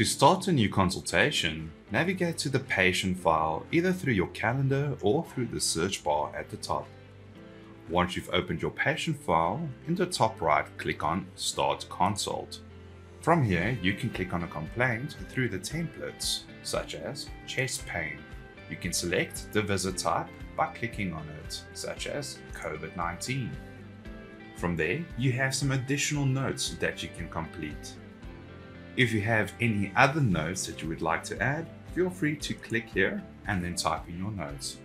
To start a new consultation, navigate to the patient file either through your calendar or through the search bar at the top. Once you've opened your patient file, in the top right click on Start Consult. From here, you can click on a complaint through the templates, such as chest pain. You can select the visit type by clicking on it, such as COVID-19. From there, you have some additional notes that you can complete. If you have any other notes that you would like to add, feel free to click here and then type in your notes.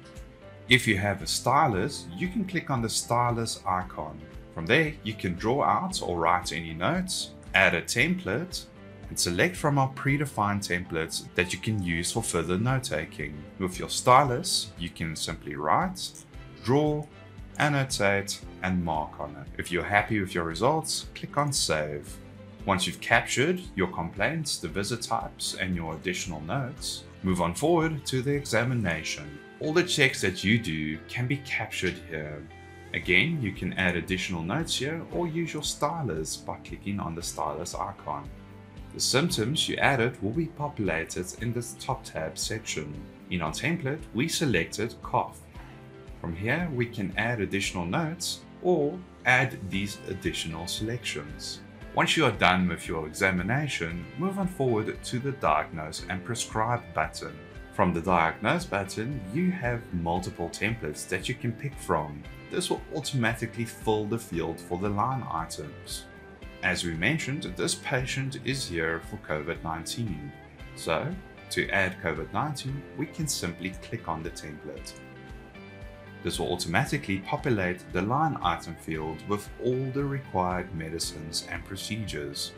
If you have a stylus, you can click on the stylus icon. From there, you can draw out or write any notes, add a template, and select from our predefined templates that you can use for further note taking. With your stylus, you can simply write, draw, annotate, and mark on it. If you're happy with your results, click on save. Once you've captured your complaints, the visit types, and your additional notes, move on forward to the examination. All the checks that you do can be captured here. Again, you can add additional notes here or use your stylus by clicking on the stylus icon. The symptoms you added will be populated in this top tab section. In our template, we selected cough. From here, we can add additional notes or add these additional selections. Once you are done with your examination, move on forward to the Diagnose and Prescribe button. From the Diagnose button, you have multiple templates that you can pick from. This will automatically fill the field for the line items. As we mentioned, this patient is here for COVID-19. So, to add COVID-19, we can simply click on the template. This will automatically populate the line item field with all the required medicines and procedures.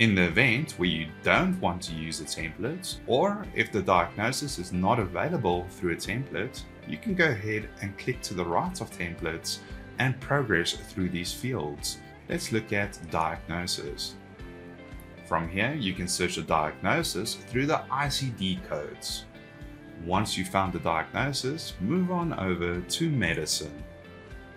In the event where you don't want to use a template, or if the diagnosis is not available through a template, you can go ahead and click to the right of templates and progress through these fields. Let's look at diagnosis. From here, you can search the diagnosis through the ICD codes. Once you've found the diagnosis, move on over to medicine.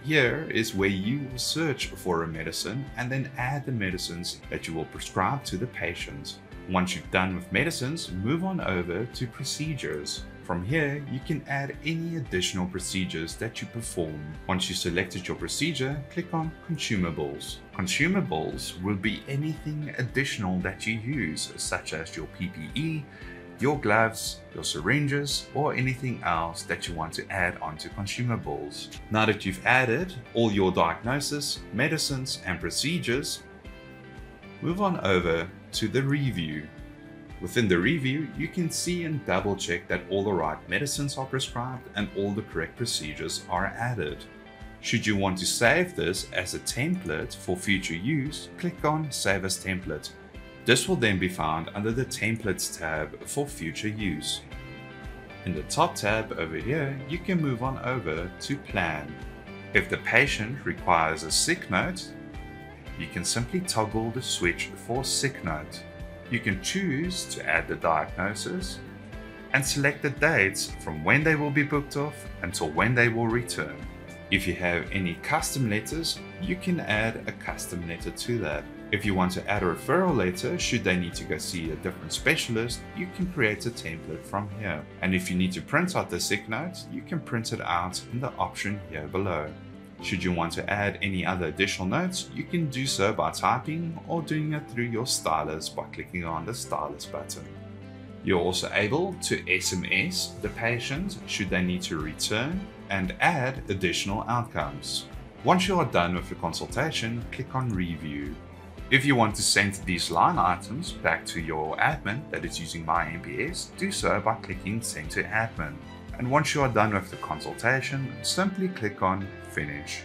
Here is where you will search for a medicine and then add the medicines that you will prescribe to the patient. Once you've done with medicines, move on over to procedures. From here, you can add any additional procedures that you perform. Once you selected your procedure, click on Consumables. Consumables will be anything additional that you use, such as your PPE, your gloves, your syringes, or anything else that you want to add onto consumables. Now that you've added all your diagnosis, medicines, and procedures, move on over to the review. Within the review, you can see and double check that all the right medicines are prescribed and all the correct procedures are added. Should you want to save this as a template for future use, click on Save as Template this will then be found under the Templates tab for future use. In the top tab over here, you can move on over to Plan. If the patient requires a sick note, you can simply toggle the switch for sick note. You can choose to add the diagnosis and select the dates from when they will be booked off until when they will return. If you have any custom letters, you can add a custom letter to that. If you want to add a referral later, should they need to go see a different specialist, you can create a template from here. And if you need to print out the sick note, you can print it out in the option here below. Should you want to add any other additional notes, you can do so by typing or doing it through your stylus by clicking on the stylus button. You're also able to SMS the patient should they need to return and add additional outcomes. Once you are done with the consultation, click on Review if you want to send these line items back to your admin that is using MyNPS, do so by clicking Send to Admin. And once you are done with the consultation, simply click on Finish.